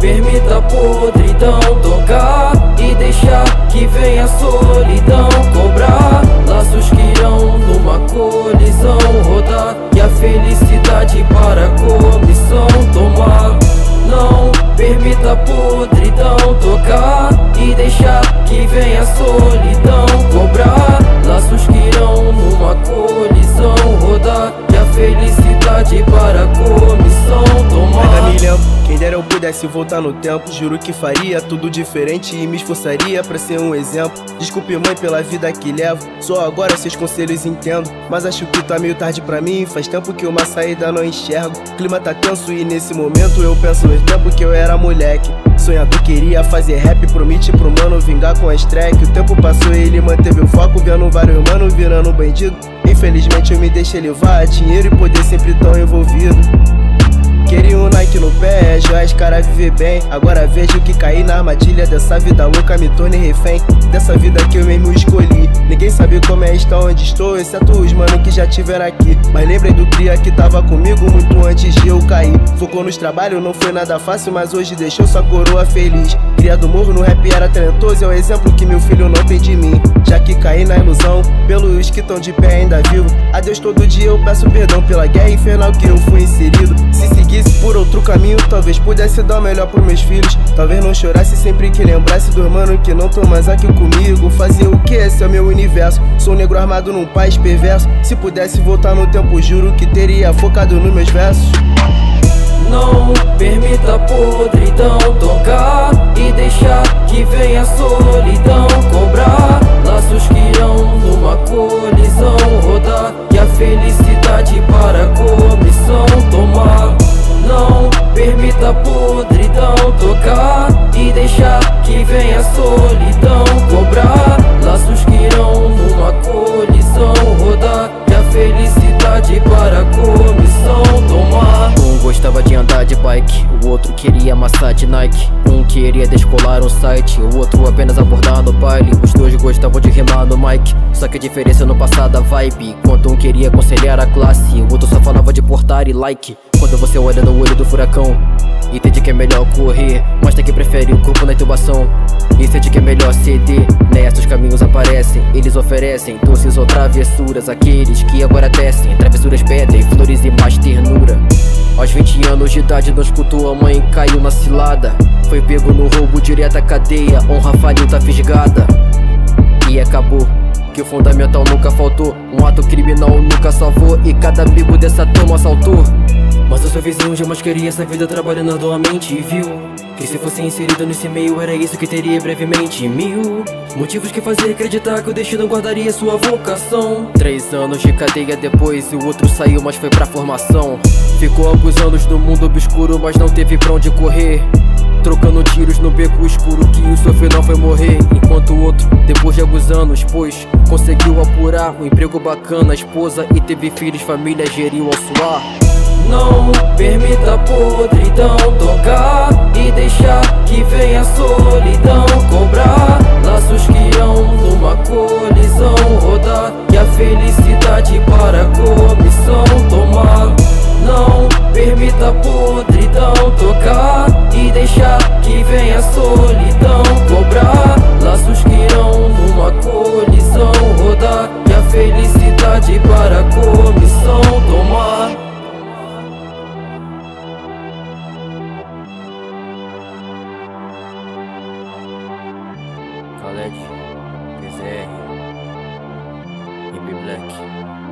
Permita a podridão tocar e deixar que venha a solidão cobrar laços que irão numa colisão rodar e a felicidade para a comissão tomar. Não permita a podridão tocar e deixar que venha a solidão cobrar laços que irão numa colisão rodar e a felicidade para pudesse voltar no tempo Juro que faria tudo diferente e me esforçaria pra ser um exemplo. Desculpe mãe pela vida que levo Só agora seus conselhos entendo. Mas acho que tá meio tarde pra mim Faz tempo que uma saída não enxergo. Clima tá tenso e nesse momento eu penso no tempo que eu era moleque. Sonhador queria fazer rap, promete pro mano vingar com a track O tempo passou e ele manteve o foco Vendo vários mano virando bandido. Infelizmente eu me deixei levar Dinheiro e poder sempre tão envolvido Queria um Nike no pé, joias, cara viver bem. Agora vejo que caí na armadilha dessa vida louca Me tornei refém. Dessa vida que eu mesmo escolhi. Ninguém sabe como é estar onde estou, exceto os mano que já tiveram aqui. Mas lembrei do cria que tava comigo muito antes de eu cair. Focou nos trabalhos, não foi nada fácil, mas hoje deixou sua coroa feliz. Cria do morro no rap era talentoso, é o exemplo que meu filho não tem de mim Já que caí na ilusão, pelos que tão de pé ainda vivo A Deus todo dia eu peço perdão pela guerra infernal que eu fui inserido Se seguisse por outro caminho, talvez pudesse dar o melhor pros meus filhos. Talvez não chorasse sempre que lembrasse dos mano que não tão mais aqui comigo. Fazer o que? Esse é o meu universo. Sou um negro armado num país perverso. Se pudesse voltar no tempo, juro que teria focado nos meus versos. Podridão tocar E deixar que venha a solidão cobrar Laços que irão numa colisão rodar E a felicidade para a comissão tomar. Um gostava de andar de bike O outro queria amassar de Nike. Um queria descolar um site O outro apenas abordar no baile. Os dois gostavam de rimar no mic Só que a diferença no passado a vibe. Enquanto um queria aconselhar a classe O outro só falava de portar e like quando você olha no olho do furacão. Entende que é melhor correr Mostra que prefere o corpo na intubação. E sente que é melhor ceder Nessa os caminhos aparecem Eles oferecem doces ou travessuras Aqueles que agora descem Travessuras pedem flores e mais ternura. Aos 20 anos de idade não escutou a mãe caiu na cilada. Foi pego no roubo direto à cadeia Honra faliu tá fisgada. E acabou que o fundamental nunca faltou. Um ato criminal nunca salvou E cada amigo dessa turma assaltou mas o seu vizinho jamais queria essa vida trabalhando arduamente E viu? Que se fosse inserido nesse meio Era isso que teria brevemente. Mil motivos que faziam acreditar que o destino guardaria sua vocação. Três anos de cadeia depois E o outro saiu, mas foi pra formação. Ficou alguns anos no mundo obscuro Mas não teve pra onde correr. Trocando tiros no beco escuro que o seu final foi morrer. Enquanto o outro, depois de alguns anos, pois Conseguiu apurar um emprego bacana, esposa E teve filhos, família geriu ao suar não permita a podridão tocar E deixar que venha a solidão cobrar. Laços que irão numa colisão rodar E a felicidade para a comissão tomar. Não permita a podridão tocar E deixar que venha a solidão cobrar. Laços que irão numa colisão rodar E a felicidade para Khaled, PZR, Hip Black.